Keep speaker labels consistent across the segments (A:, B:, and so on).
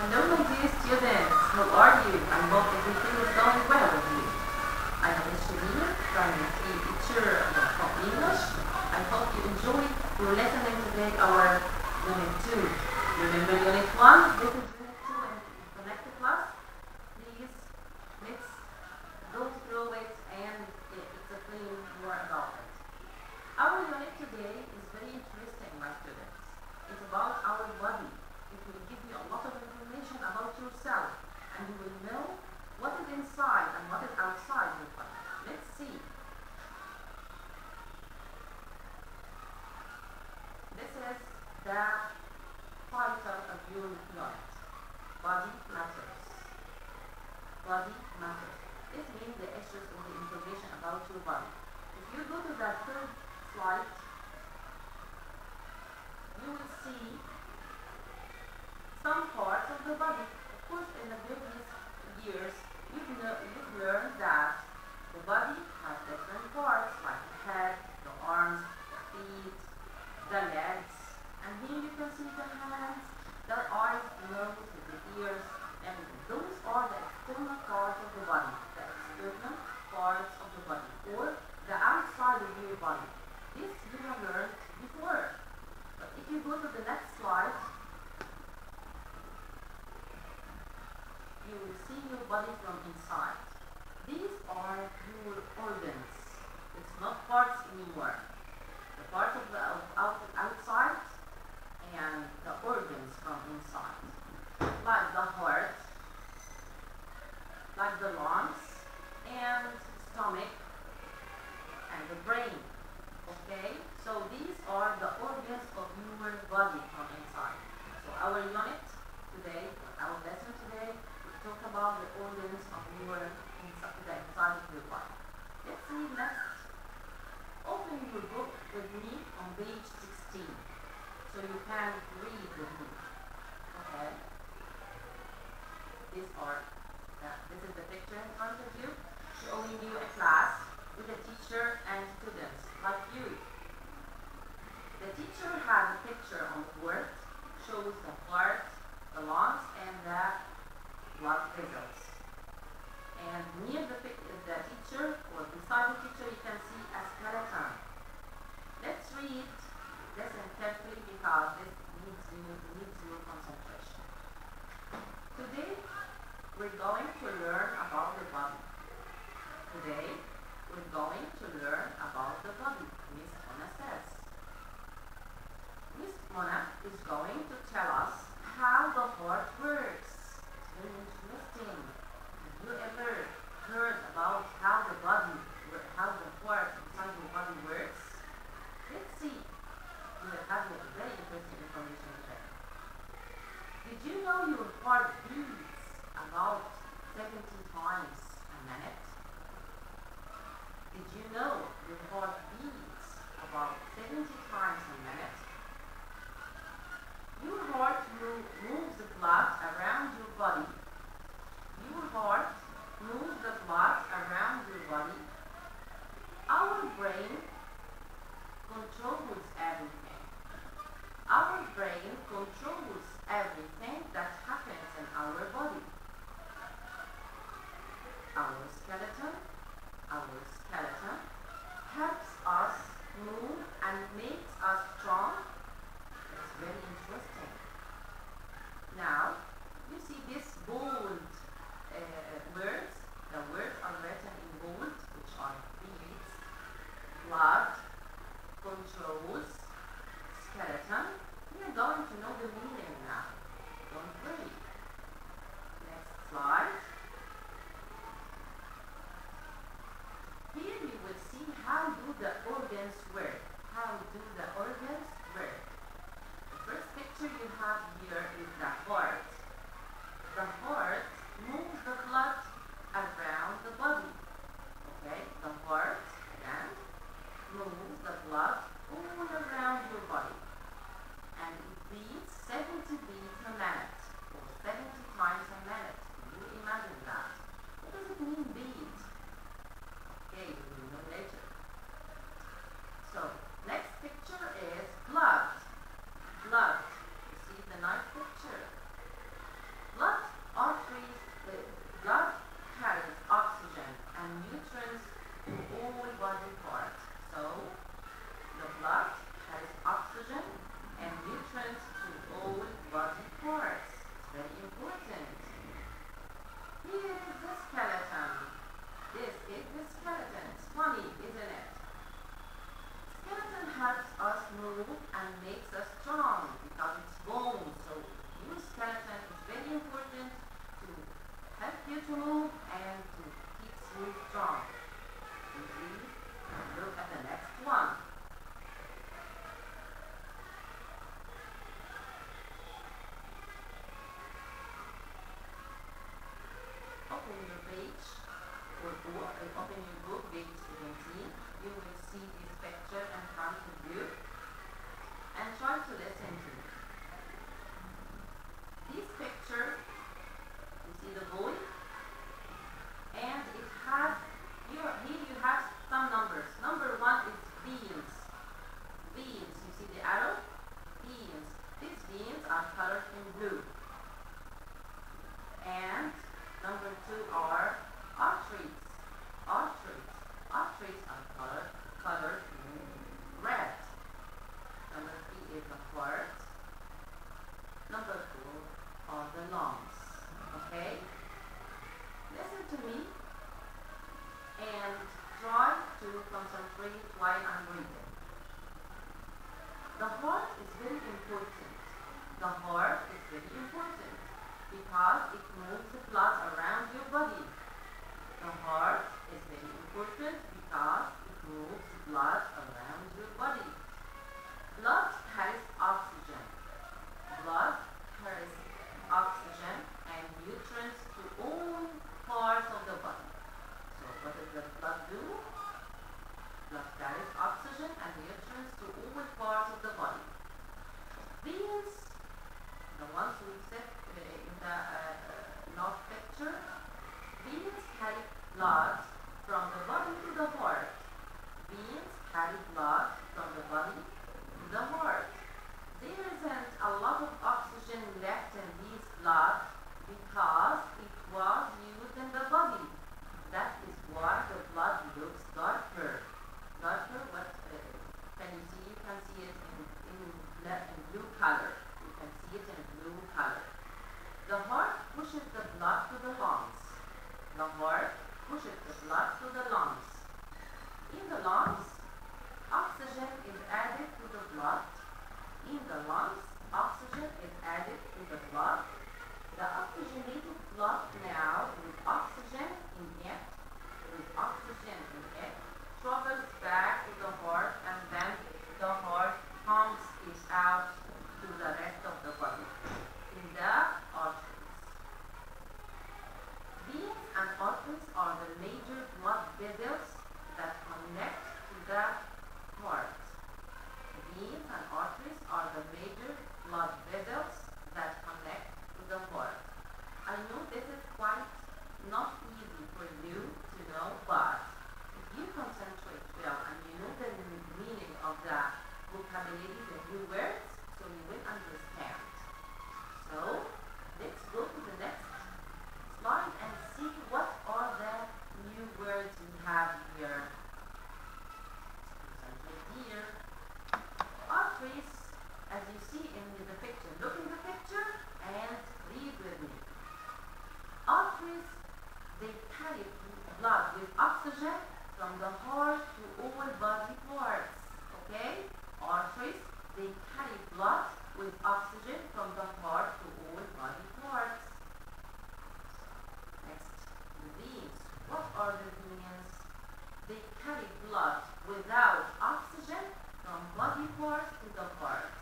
A: Hello, my dear students. Are you? I hope everything is going well with you. I am Shireen, primary three teacher of English. I hope you enjoyed your listening today our unit two. Remember unit one? This is unit two and connected class. Please, let's go through it and explain more about it. Our unit today is very interesting, my students. It's about our body. It will give you a lot of information about yourself, and you will know what is inside and what is outside your body. Let's see. This is the title of your unit. Body matters. Body matters. This means the issues or the information about your body. If you go to the third slide, you will see some parts of the body. Course, in the previous years, you've, you've learned that the body has different parts, like the head, the arms, the feet, the legs, and here you can see the hands, the eyes, the nose, the ears, everything. Those are the external parts of the body, the external parts of the body, or the outside of your body. This you have learned before. But if you go to the next slide, you will see your body from inside. These are your organs. It's not parts anymore. The parts of the out, outside and the organs from inside. Like the heart, like the lungs, and stomach, and the brain. Okay? So these are the organs of your body from inside. So our unit today, our lesson today, we talk about the organs of your inside, the inside of your body. Let's see next. Open your book with me on page 16 so you can read with me. Okay? These are, uh, this is the picture in front of you showing you a class with a teacher and students like you. The teacher has a picture on the board, shows the heart, the lungs, and the blood vessels. And near the, pic- the teacher, or beside the teacher, you can see a skeleton. Let's read listen carefully because this needs you needs your concentration. Today, we're going to learn about the body. Today, we're going to learn about the body, Miss Mona says. Miss Mona is going to tell us how the heart works. It's very interesting. Have you ever heard about how the body, wo- how the heart inside your body works? Let's see. You will have a very interesting information today. Did you know your heart beats about 70 times a minute? Did you know your heart beats about 70 times a minute? Your heart mo- moves the blood around your body. Your heart moves the blood around your body. Our brain controls everything. Our brain controls everything that happens in our body. Our skeleton, our skeleton helps us move and us strong. It's very interesting. Now, you see this bold uh, words. The words are written in bold, which are beads, blood, controls, skeleton. We are going to know the meaning now. Don't worry. Next slide. Here you will see how do the organs work. whole body part. So the blood carries oxygen and nutrients to all body parts. It's very important. Here is the skeleton. This is the skeleton. It's funny, isn't it? Skeleton helps us move and makes us strong because it's bone. So your skeleton is very important to help you to move and to keep you strong look at the next one. Dahor is very important. Dahor is very important because it moves the blood around your body. The heart is very important because it moves blood around your body. Blood vocabulary and new words so you will understand. So, let's go to the next slide and see what are the new words we have here. Here are as you see in the picture. Look in the picture and read with me. Arteries, they carry blood with oxygen from the heart to all body parts. Okay? they carry blood with oxygen from the heart to all body parts. Next, the. What are the veins? They carry blood without oxygen from body parts to the heart.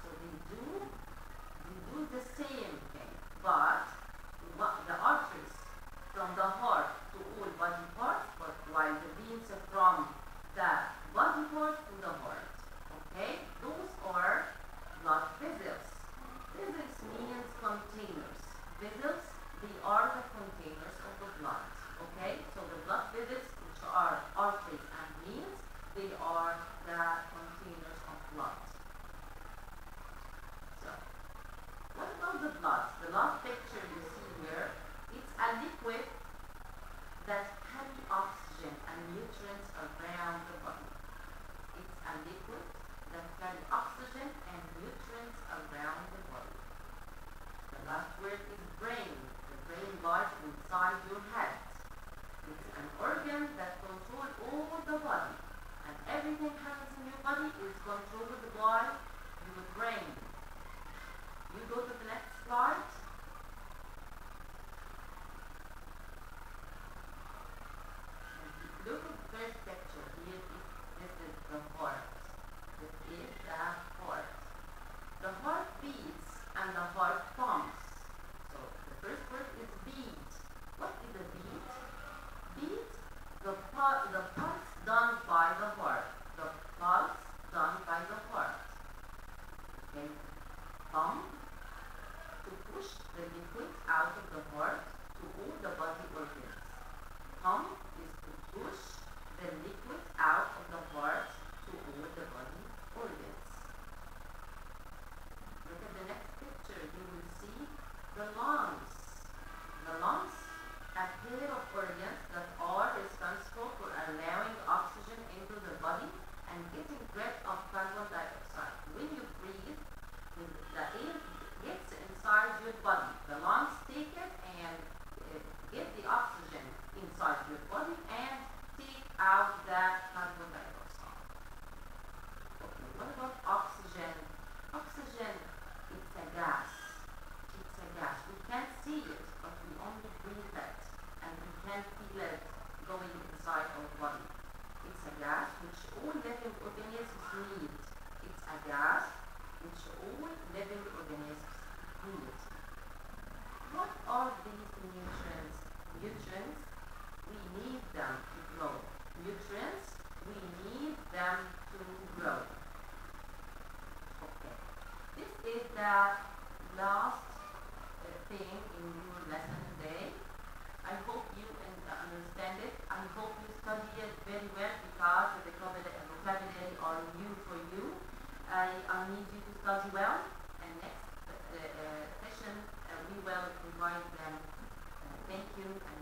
A: So they do, they do the same thing, but the liquid out of the heart to all the body organs. Pump is to push the liquid out of the heart to all the body organs. Look at the next picture. You will see the lungs. The lungs are pair of organs that are responsible for allowing oxygen into the body and getting rid of carbon dioxide. When you breathe, the air gets inside your body. The lungs take it and uh, get the oxygen inside your body and take out the carbon dioxide. Okay, what about oxygen? Oxygen, it's a gas. It's a gas. We can't see it, but we only breathe it, and we can feel it going inside our body. It's a gas which all living organisms need. It's a gas which all living organisms need. What are these nutrients? Nutrients, we need them to grow. Nutrients, we need them to grow. Okay. This is the last uh, thing in your lesson today. I hope you understand it. I hope you study it very well because the vocabulary are new for you. I, I need you to study well. And next uh, uh, session, uh, we will invite them. Uh, thank you